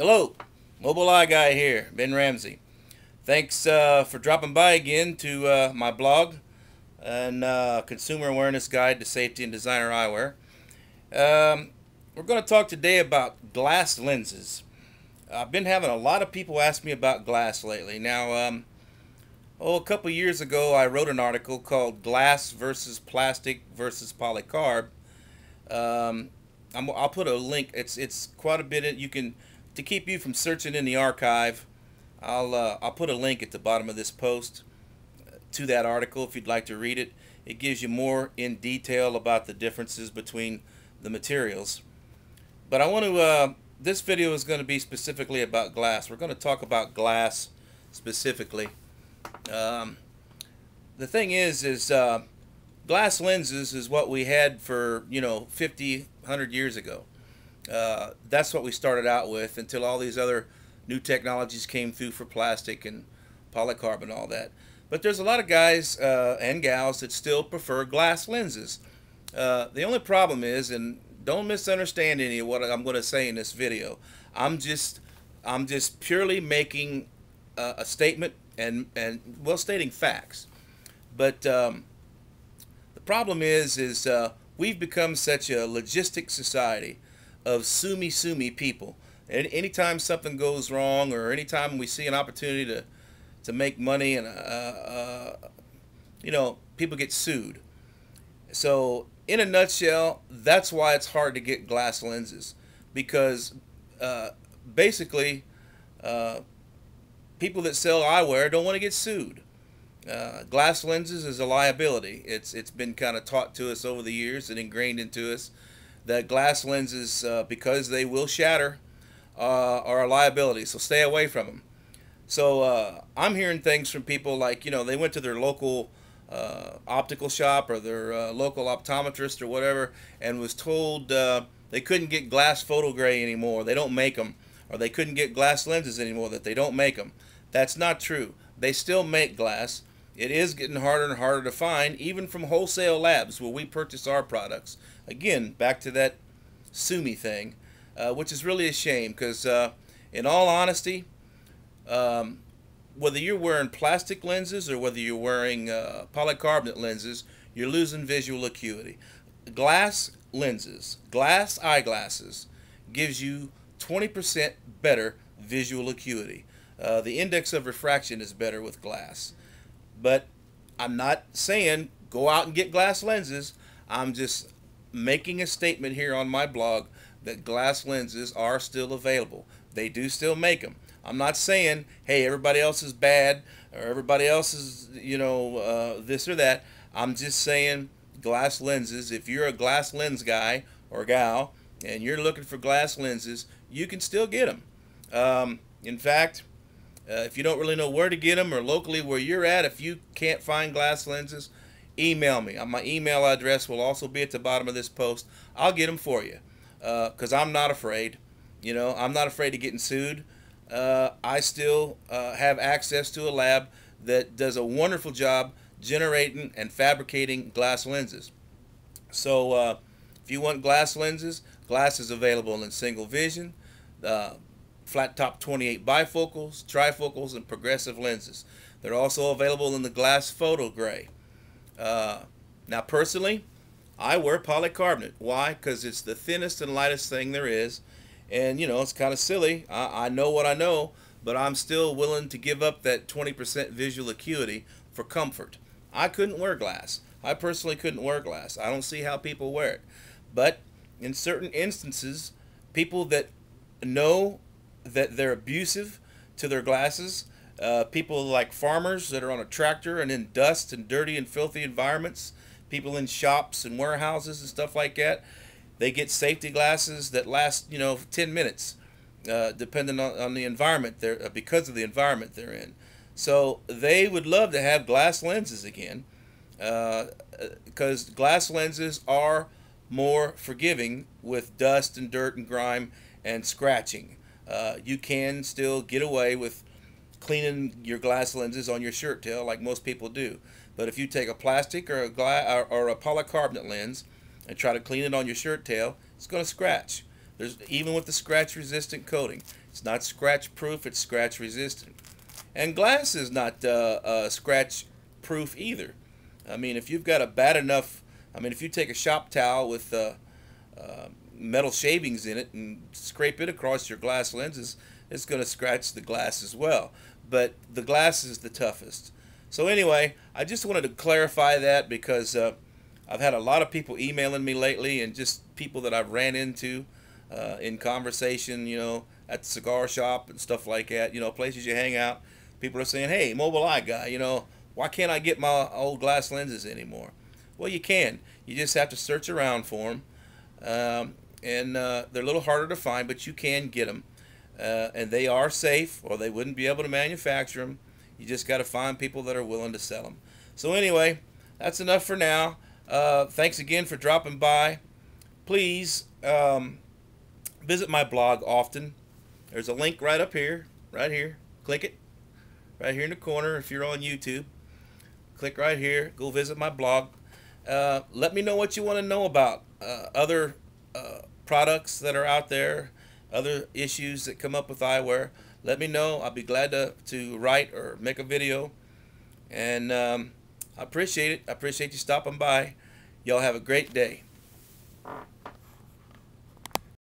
Hello, Mobile Eye Guy here, Ben Ramsey. Thanks uh, for dropping by again to uh, my blog and uh, Consumer Awareness Guide to Safety and Designer Eyewear. Um, we're going to talk today about glass lenses. I've been having a lot of people ask me about glass lately. Now, um, oh, a couple years ago, I wrote an article called "Glass versus Plastic versus Polycarb." Um, i will put a link. It's it's quite a bit. You can to keep you from searching in the archive. I'll uh, I'll put a link at the bottom of this post uh, to that article if you'd like to read it. It gives you more in detail about the differences between the materials. But I want to. Uh, this video is going to be specifically about glass. We're going to talk about glass specifically. Um, the thing is, is uh, glass lenses is what we had for you know 50, 100 years ago. Uh, that's what we started out with until all these other new technologies came through for plastic and polycarbonate and all that. But there's a lot of guys uh, and gals that still prefer glass lenses. Uh, the only problem is, and don't misunderstand any of what I'm going to say in this video. I'm just, I'm just purely making a, a statement and and well stating facts. But um, the problem is, is uh, we've become such a logistic society of sumi sumi people. And anytime something goes wrong, or anytime we see an opportunity to to make money, and uh, uh, you know, people get sued. So, in a nutshell, that's why it's hard to get glass lenses because uh, basically, uh, people that sell eyewear don't want to get sued. Uh, glass lenses is a liability. It's it's been kind of taught to us over the years and ingrained into us that glass lenses, uh, because they will shatter, uh, are a liability. So stay away from them. So uh, I'm hearing things from people like you know they went to their local uh, optical shop or their uh, local optometrist or whatever and was told uh, they couldn't get glass photo gray anymore. They don't make them. Or they couldn't get glass lenses anymore. That they don't make them. That's not true. They still make glass. It is getting harder and harder to find, even from wholesale labs where we purchase our products. Again, back to that Sumi thing, uh, which is really a shame because, uh, in all honesty, um, whether you're wearing plastic lenses or whether you're wearing uh, polycarbonate lenses, you're losing visual acuity. Glass lenses, glass eyeglasses, gives you 20% better visual acuity. Uh, the index of refraction is better with glass. But I'm not saying go out and get glass lenses. I'm just making a statement here on my blog that glass lenses are still available. They do still make them. I'm not saying, hey, everybody else is bad or everybody else is, you know, uh, this or that. I'm just saying glass lenses. If you're a glass lens guy or gal and you're looking for glass lenses, you can still get them. Um, in fact, uh, if you don't really know where to get them or locally where you're at, if you can't find glass lenses, email me. Uh, my email address will also be at the bottom of this post. I'll get them for you because uh, I'm not afraid. You know, I'm not afraid of getting sued. Uh, I still uh, have access to a lab that does a wonderful job generating and fabricating glass lenses. So uh, if you want glass lenses, glass is available in single vision, flat top 28 bifocals, trifocals, and progressive lenses. They're also available in the glass photo gray. Uh, now personally, I wear polycarbonate. Why? Because it's the thinnest and lightest thing there is. And, you know, it's kind of silly. I, I know what I know, but I'm still willing to give up that 20% visual acuity for comfort. I couldn't wear glass. I personally couldn't wear glass. I don't see how people wear it. But in certain instances, people that know that they're abusive to their glasses, uh, people like farmers that are on a tractor and in dust and dirty and filthy environments, people in shops and warehouses and stuff like that, they get safety glasses that last, you know, 10 minutes, uh, depending on, on the environment they're, uh, because of the environment they're in. So they would love to have glass lenses again because uh, glass lenses are more forgiving with dust and dirt and grime and scratching. Uh, you can still get away with cleaning your glass lenses on your shirt tail like most people do. But if you take a plastic or a, or, or a polycarbonate lens and try to clean it on your shirt tail, it's going to scratch. There's even with the scratch resistant coating. It's not scratch proof, it's scratch resistant. And glass is not uh, uh, scratch proof either. I mean, if you've got a bad enough, I mean, if you take a shop towel with uh, uh metal shavings in it and scrape it across your glass lenses, it's going to scratch the glass as well. But the glass is the toughest. So anyway, I just wanted to clarify that because uh, I've had a lot of people emailing me lately and just people that I've ran into uh, in conversation, you know, at the cigar shop and stuff like that, you know, places you hang out. People are saying, hey, mobile eye guy, you know, why can't I get my old glass lenses anymore? Well, you can. You just have to search around for them. Um, and uh, they're a little harder to find, but you can get them. Uh, and they are safe, or they wouldn't be able to manufacture them. You just got to find people that are willing to sell them. So anyway, that's enough for now. Uh, thanks again for dropping by. Please um, visit my blog often. There's a link right up here, right here. Click it, right here in the corner. If you're on YouTube, click right here. Go visit my blog. Uh, let me know what you want to know about uh, other products that are out there, other issues that come up with eyewear let me know. I'll be glad to, to write or make a video. And um, I appreciate it. I appreciate you stopping by. Y'all have a great day.